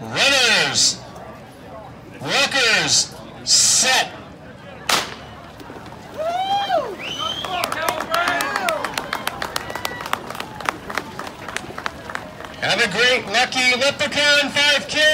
Runners, workers, set. Have a great Lucky Leprechaun 5K.